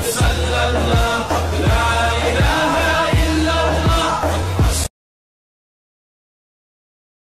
sallallahu